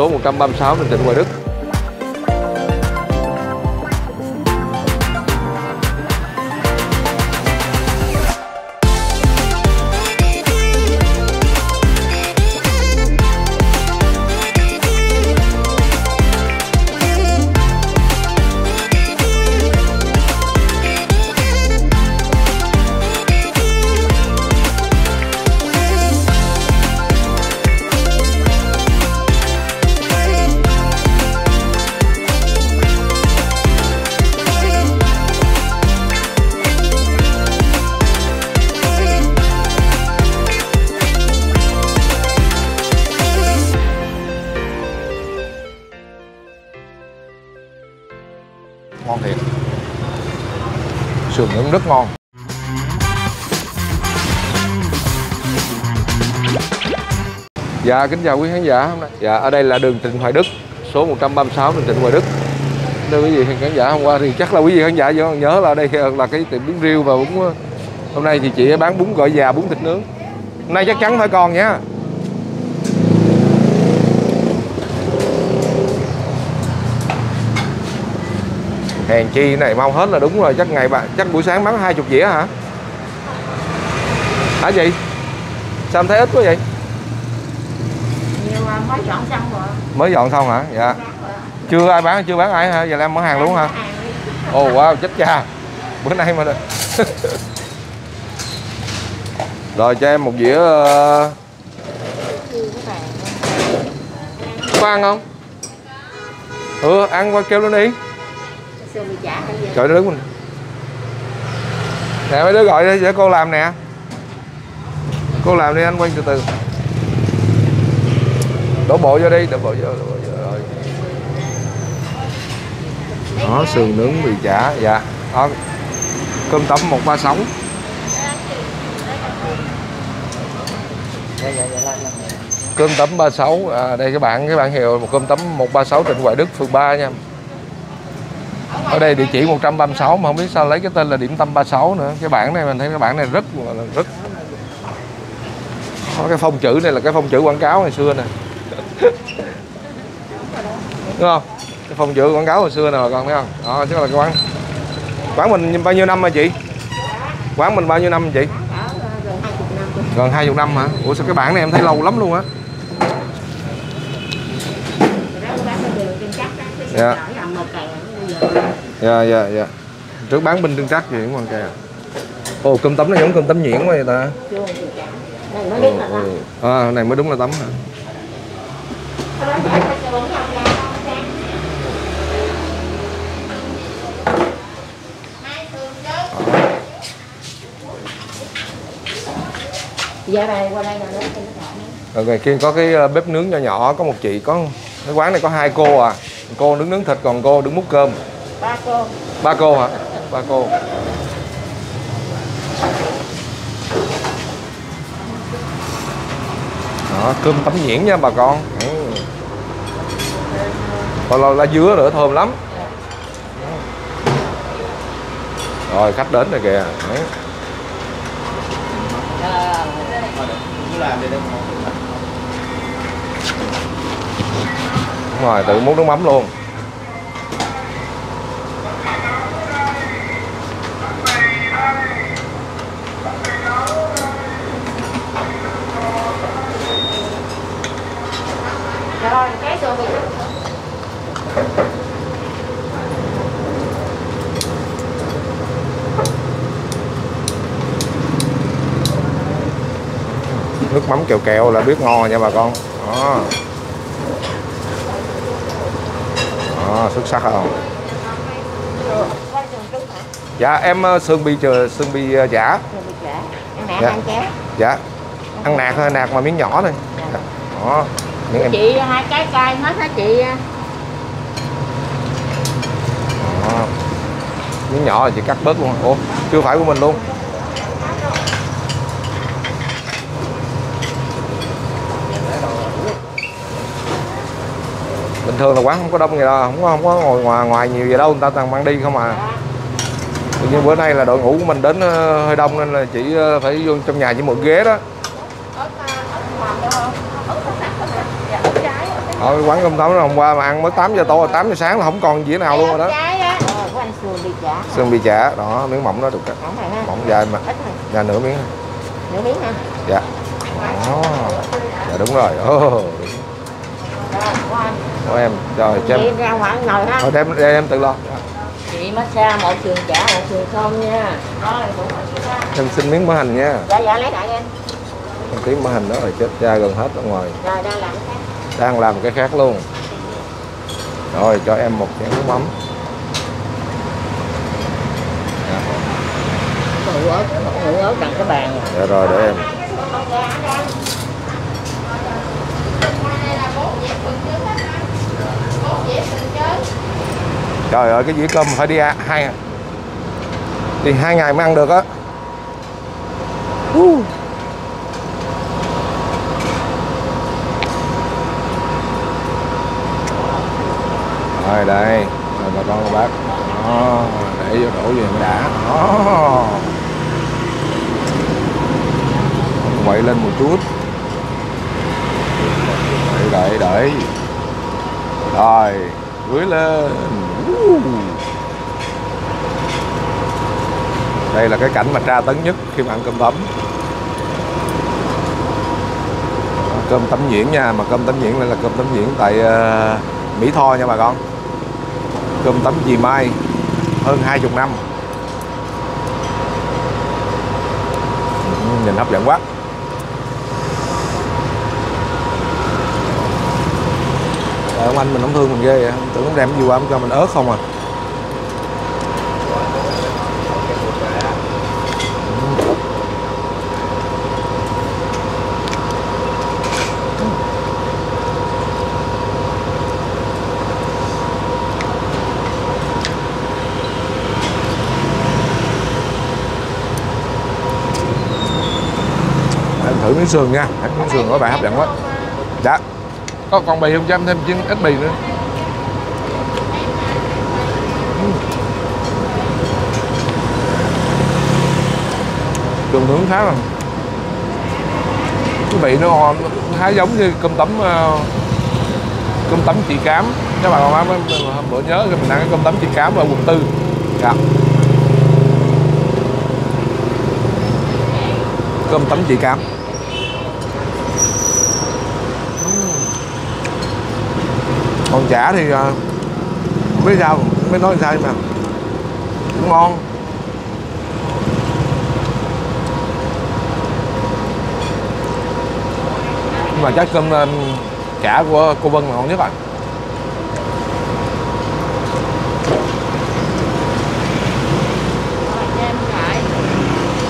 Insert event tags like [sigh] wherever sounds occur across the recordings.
số 136 Bình Thịnh Hoài Đức. Sườn nướng rất ngon. Dạ kính chào quý khán giả. Hôm nay Dạ ở đây là đường Trịnh Hoài Đức, số 136 đường Trịnh Hoài Đức. Thưa quý vị khán giả, hôm qua thì chắc là quý vị khán giả vẫn nhớ là đây là cái tiệm bún riêu và bún ờ, hôm nay thì chị bán bún gọi già, bún thịt nướng. Hôm nay chắc chắn phải còn nhé hèn chi này mau hết là đúng rồi chắc ngày bạn chắc buổi sáng bán hai chục dĩa hả? Hả gì? Sao em thấy ít quá vậy? Nhiều mới dọn xong rồi. Mới dọn xong hả? Dạ. Chưa ai bán chưa bán ai hả? Giờ em mở hàng luôn hả? Ồ oh, wow chết cha. Bữa nay mà [laughs] rồi cho em một dĩa uh... có ăn không? Ừ ăn qua kêu lên đi trời nó đứng mình nè. Mấy đứa gọi đi để cô làm nè. Cô làm đi anh quay từ từ. Đổ bộ vô đi đổ bộ vô, đổ bộ vô rồi. Đó sườn nướng mì chả dạ. Đó cơm tấm một ba sống. Cơm tấm 36 à, đây các bạn các bạn hiệu một cơm tấm 136 Trịnh Hoài Đức phường 3 nha ở đây địa chỉ 136 mà không biết sao lấy cái tên là điểm tâm 36 nữa. Cái bảng này, mình thấy cái bảng này rất rất có cái phong chữ này là cái phong chữ quảng cáo ngày xưa nè. Đúng không? Cái phong chữ quảng cáo hồi xưa nè, bà con thấy không? Đó, chứ là cái quán quán mình bao nhiêu năm hả chị? Quán mình bao nhiêu năm chị? Gần 20 năm hả? Ủa, sao cái bảng này em thấy lâu lắm luôn á. Dạ dạ dạ dạ. Trước bán binh trưng trắc gì cũng còn kìa ồ cơm tấm nó giống cơm tấm nhuyễn quá vậy ta? Ừ, ừ. à này mới đúng là tấm hả? Dạ đây qua đây là rồi ngoài kia có cái bếp nướng nhỏ nhỏ có một chị có cái quán này có hai cô à. Cô đứng nướng thịt còn cô đứng múc cơm ba cô. Ba cô hả? Ba cô. Đó, cơm tấm nhuyễn nha bà con. Ừ. Còn là lá dứa nữa thơm lắm. Rồi, khách đến rồi kìa. Đấy. Đúng rồi, tự múc nước mắm luôn rồi cái sườn bị nước mắm kẹo kẹo là biết ngon nha bà con. Đó. Đó xuất sắc không? Dạ em ờ, sườn chờ sườn bì ờ, giả. Ăn nạc Dạ. ăn chén dạ. Ăn nạc thôi nạc mà miếng nhỏ thôi. Đó. Miếng em chị hai cái cay hết hả chị? Đó. miếng nhỏ là chị cắt bớt luôn. Ủa chưa phải của mình luôn bình thường là quán không có đông gì đâu không có không có ngồi ngoài ngoài nhiều gì đâu người ta toàn mang đi không à. Nhiên bữa nay là đội ngũ của mình đến ờ, hơi đông nên là chỉ ờ, phải vô trong nhà chỉ mượn ghế đó. Ở cái quán cơm tấm hôm qua mà ăn mới 8 giờ tối 8 giờ sáng là không còn dĩa nào luôn rồi đó. Ờ, xương bị chả đó miếng mỏng đó được cắt mỏng dài mà. Dài nửa miếng. Nửa miếng ha. dạ. Đó. Dạ đúng rồi. Oh. Của em rồi cho em ra ngoài ngồi ha. thôi đem đem em tự lo Chị massage một sườn chả, một sườn không nha. Rồi, em xin miếng mỡ hành nha Dạ, dạ, lấy đại em. em tiếng mỡ hành đó rồi chết da gần hết ở ngoài Rồi, đang làm cái khác. đang làm cái khác luôn rồi cho em một chén nước mắm dạ, Ngủ ớt, ngủ ớt đằng cái bàn à. dạ rồi để em trời ơi cái dĩa cơm phải đi à, hai thì hai ngày mới ăn được á. Uh. rồi đây. Rồi bà con bác. Đó để vô đổ về mới đã. Đó. Quậy lên một chút. Đợi đợi đợi. Rồi dưới lên đây là cái cảnh mà tra tấn nhất khi mà ăn cơm tấm. Cơm tấm nhuyễn nha, mà cơm tấm nhuyễn này là cơm tấm nhuyễn tại ờ, Mỹ Tho nha bà con. Cơm tấm dì mai, hơn hai chục năm. Ừ, nhìn hấp dẫn quá. Trời, ông anh mình không thương mình ghê vậy. Tưởng ông đem gì qua ông cho mình ớt không à. Thử miếng sườn nha. Miếng sườn có bạn hấp dẫn quá. Dạ có còn bì không cho em thêm chiên ít bì nữa. Đường nướng khá là cái vị nó ngon, khá giống như cơm tấm ờ, cơm tấm chị cám. Các bạn hôm bữa nhớ mình ăn cái cơm tấm chị cám ở quận tư. Dạ. Cơm tấm chị cám. Còn chả thì à, biết sao mới nói sao nhưng mà. Cũng ngon. Nhưng mà chắc cơm à, chả của cô Vân là ngon nhất rồi.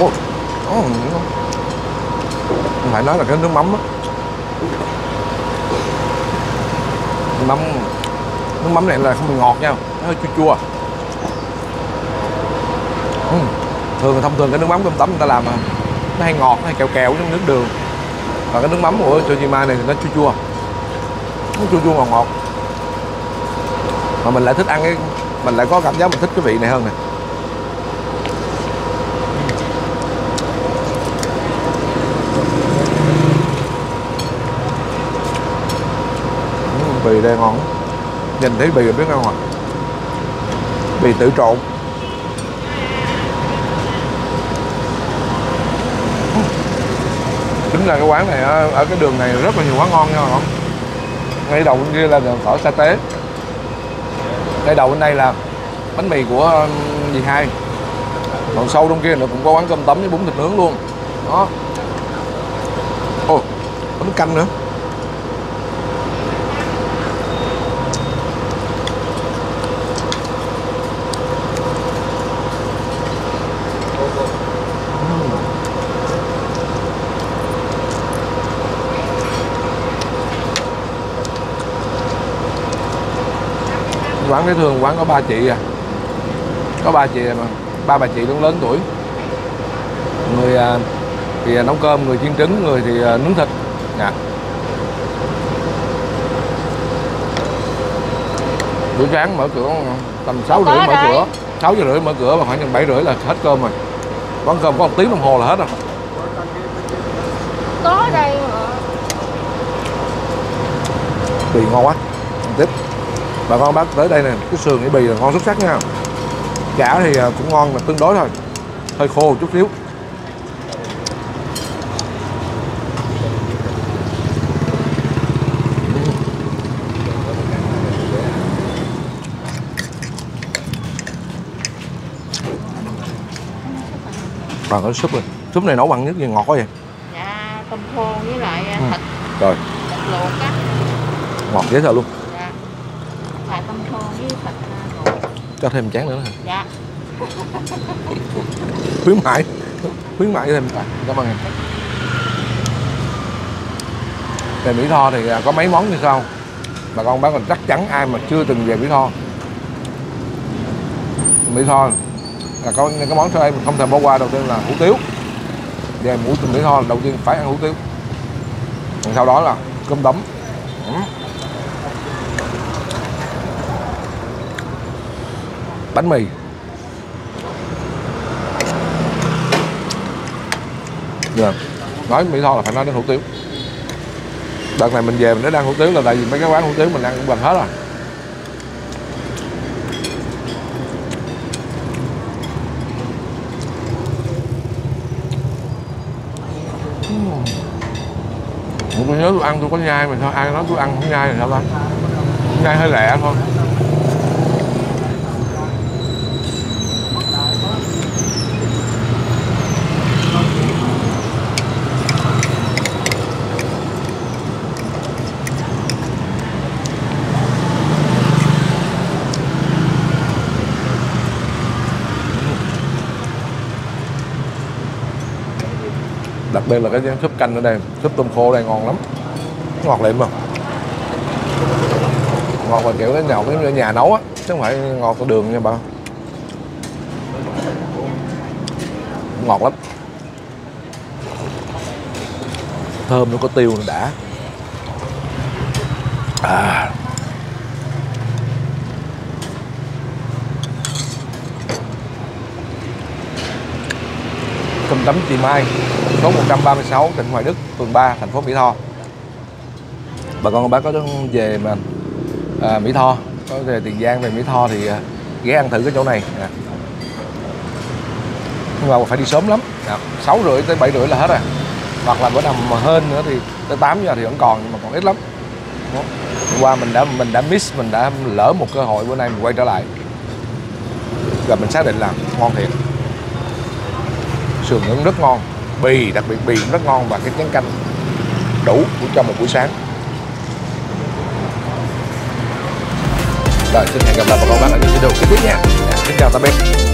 Ủa, cho em phải nói là cái nước mắm á nước mắm, nước mắm này là không ngọt nha. Nó hơi chua chua. Ừ. thường thông thường cái nước mắm cơm tấm người ta làm mà, nó hay ngọt, nó hay kẹo kẹo giống nước đường. Và cái nước mắm của Chojima này thì nó chua chua. Nó chua chua ngọt ngọt. Mà mình lại thích ăn cái, mình lại có cảm giác mình thích cái vị này hơn nè Ừ, bì đây ngon. Nhìn thấy bì là biết không ạ? Bì tự trộn. Chính là cái quán này ở cái đường này rất là nhiều quán ngon nha mọi người, ngay đầu bên kia là đường phở sa tế. Ngay đầu bên đây là bánh mì của um, dì hai. Còn sâu trong kia nữa cũng có quán cơm tấm với bún thịt nướng luôn. Đó. Ồ bánh canh nữa. Quán cái thường quán có ba chị à. Có ba chị mà ba bà chị cũng lớn tuổi. Người à, thì nấu cơm người chiên trứng người thì à, nướng thịt. Dạ. Buổi sáng mở cửa tầm sáu rưỡi mở đây. cửa. Sáu giờ rưỡi mở cửa mà khoảng chừng bảy rưỡi là hết cơm rồi. Quán cơm có một tiếng đồng hồ là hết rồi. Có đây mà. bì ngon quá. Tiếp bà con bác tới đây nè cái sườn cái bì là ngon xuất sắc nha. Chả thì à, cũng ngon mà tương đối thôi. Hơi khô một chút xíu. Còn cái súp rồi. Súp này nấu bằng nước gì ngọt quá vậy? Dạ tôm khô với lại Ừ. thịt. Rồi. Thịt luộc á. Ngọt dễ sợ luôn dạ xài tôm khô với thịt luộc cho thêm chén nữa hả dạ. [laughs] Khuyến mãi. Khuyến mãi thêm. À, cảm ơn em. Về Mỹ Tho thì à, có mấy món như sau bà con bác còn chắc chắn ai mà chưa từng về Mỹ Tho. Mỹ Tho là có những cái món sau đây mình không thể bỏ qua. Đầu tiên là hủ tiếu. Về mũi từ Mỹ Tho là đầu tiên phải ăn hủ tiếu. Còn sau đó là cơm tấm bánh mì. Dạ. nói Mỹ Tho là phải nói đến hủ tiếu. Đợt này mình về mình đã ăn hủ tiếu là tại vì mấy cái quán hủ tiếu mình ăn cũng gần hết rồi. Tôi nhớ tôi ăn tôi có nhai mà sao ai nói tôi ăn không nhai thì sao ta? Nhai hơi lẹ thôi. Đây biệt là cái chén súp canh ở đây súp tôm khô ở đây ngon lắm. Ngọt lịm mà. Ngọt mà kiểu cái nhậu cái ở nhà nấu á, chứ không phải ngọt ở đường nha bà. Ngọt lắm. Thơm nó có tiêu nó đã. À. tấm chị Mai số 136 tỉnh Hoài Đức phường 3 thành phố Mỹ Tho. Bà con bác có về mà à, Mỹ Tho có về Tiền Giang về Mỹ Tho thì à, ghé ăn thử cái chỗ này. À. nhưng mà phải đi sớm lắm. Dạ, à, 6 rưỡi tới 7 rưỡi là hết rồi. Hoặc là bữa nào mà hơn nữa thì tới 8 giờ thì vẫn còn nhưng mà còn ít lắm. Đó. Hôm qua mình đã mình đã miss mình đã lỡ một cơ hội bữa nay mình quay trở lại. Và mình xác định là ngon thiệt sườn nướng rất ngon, bì, đặc biệt bì cũng rất ngon và cái chén canh đủ cho một buổi sáng. Rồi, xin hẹn gặp lại bà con bác ở những video tiếp tiếp nha. Xin chào tạm biệt.